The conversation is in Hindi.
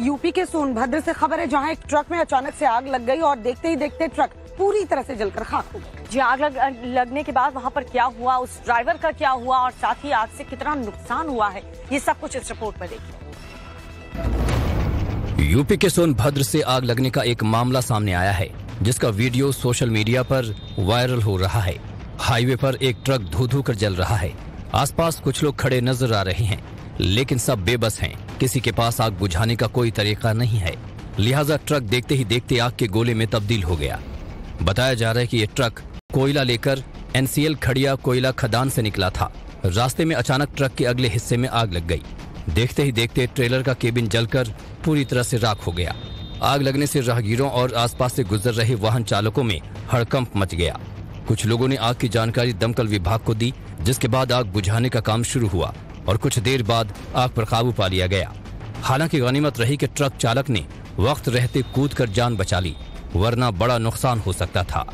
यूपी के सोनभद्र से खबर है जहाँ एक ट्रक में अचानक से आग लग गई और देखते ही देखते ट्रक पूरी तरह से जलकर खाक हो गया। जी आग लग, लगने के बाद वहाँ पर क्या हुआ उस ड्राइवर का क्या हुआ और साथ ही आग से कितना नुकसान हुआ है ये सब कुछ इस रिपोर्ट में देखिए। यूपी के सोनभद्र से आग लगने का एक मामला सामने आया है जिसका वीडियो सोशल मीडिया पर वायरल हो रहा है। हाईवे पर एक ट्रक धू धू कर जल रहा है। आसपास कुछ लोग खड़े नज़र आ रहे हैं। लेकिन सब बेबस हैं। किसी के पास आग बुझाने का कोई तरीका नहीं है। लिहाजा ट्रक देखते ही देखते आग के गोले में तब्दील हो गया। बताया जा रहा है कि ये ट्रक कोयला लेकर एनसीएल खड़िया कोयला खदान से निकला था। रास्ते में अचानक ट्रक के अगले हिस्से में आग लग गई। देखते ही देखते ट्रेलर का केबिन जलकर पूरी तरह से राख हो गया। आग लगने से राहगीरों और आसपास से गुजर रहे वाहन चालकों में हड़कंप मच गया। कुछ लोगों ने आग की जानकारी दमकल विभाग को दी, जिसके बाद आग बुझाने का काम शुरू हुआ। और कुछ देर बाद आग पर काबू पा लिया गया। हालाँकि गनीमत रही कि ट्रक चालक ने वक्त रहते कूद कर जान बचा ली, वरना बड़ा नुकसान हो सकता था।